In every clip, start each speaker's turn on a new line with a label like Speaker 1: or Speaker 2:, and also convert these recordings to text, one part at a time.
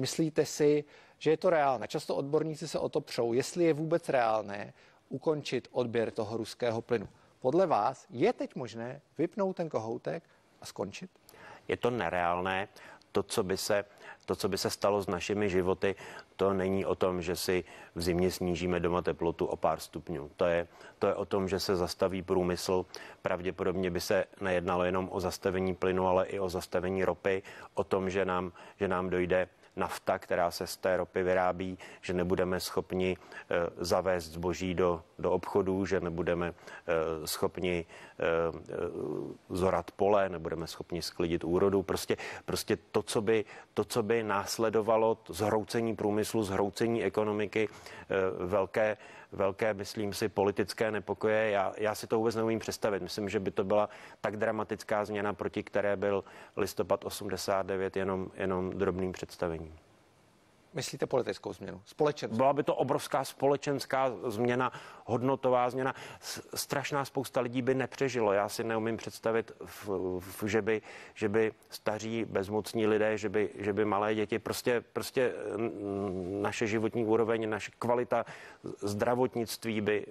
Speaker 1: Myslíte si, že je to reálné? Často odborníci se o to přou, jestli je vůbec reálné ukončit odběr toho ruského plynu. Podle vás je teď možné vypnout ten kohoutek a skončit?
Speaker 2: Je to nereálné. To, co by se to, co by se stalo s našimi životy, to není o tom, že si v zimě snížíme doma teplotu o pár stupňů. To je, to je o tom, že se zastaví průmysl. Pravděpodobně by se nejednalo jenom o zastavení plynu, ale i o zastavení ropy, o tom, že nám, že nám dojde nafta, která se z té ropy vyrábí, že nebudeme schopni eh, zavést zboží do, do obchodů, že nebudeme eh, schopni eh, zorat pole, nebudeme schopni sklidit úrodu. Prostě, prostě to, co by, to, co by následovalo zhroucení průmyslu, zhroucení ekonomiky, velké, velké, myslím si, politické nepokoje. Já, já si to vůbec neumím představit. Myslím, že by to byla tak dramatická změna, proti které byl listopad 89 jenom, jenom drobným představením.
Speaker 1: Myslíte politickou změnu? Společenskou?
Speaker 2: Byla by to obrovská společenská změna, hodnotová změna. Strašná spousta lidí by nepřežilo. Já si neumím představit, v, v, že, by, že by staří bezmocní lidé, že by, že by malé děti, prostě, prostě naše životní úroveň, naše kvalita zdravotnictví by,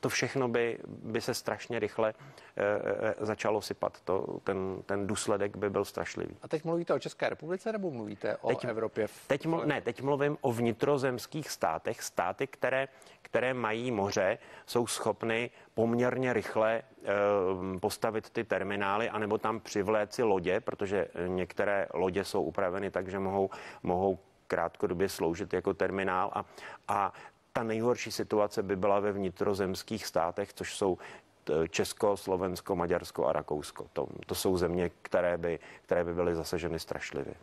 Speaker 2: to všechno by, by se strašně rychle e, e, začalo sypat. To, ten, ten důsledek by byl strašlivý.
Speaker 1: A teď mluvíte o České republice nebo mluvíte o
Speaker 2: teď,
Speaker 1: Evropě? V...
Speaker 2: Teď, ne, teď teď mluvím o vnitrozemských státech, státy, které, které mají moře, jsou schopny poměrně rychle e, postavit ty terminály, anebo tam přivléci lodě, protože některé lodě jsou upraveny tak, že mohou, mohou krátkodobě sloužit jako terminál a, a ta nejhorší situace by byla ve vnitrozemských státech, což jsou Česko, Slovensko, Maďarsko a Rakousko. To, to jsou země, které by, které by byly zasaženy strašlivě.